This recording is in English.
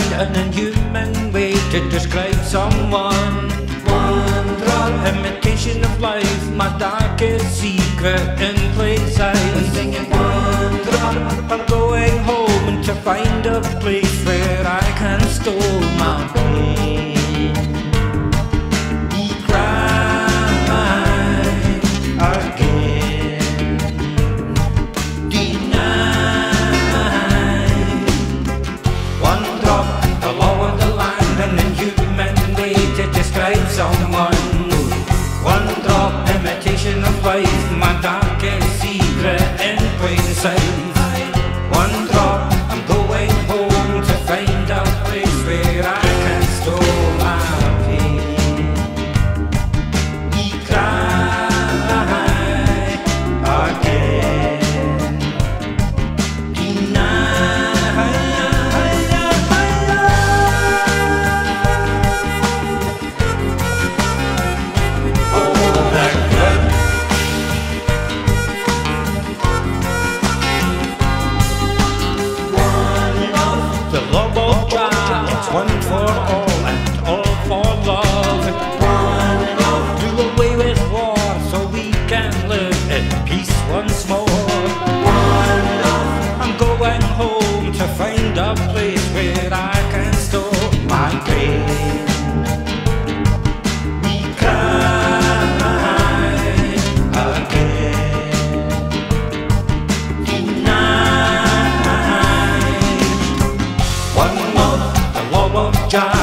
land an inhuman way to describe someone. One drop imitation of life, my darkest secret in plain sight. Singing one someone. One drop, imitation of life, my darkest secret in plain. Find a place where I can store my pain. We cry again, denied. One love, the love of Jah,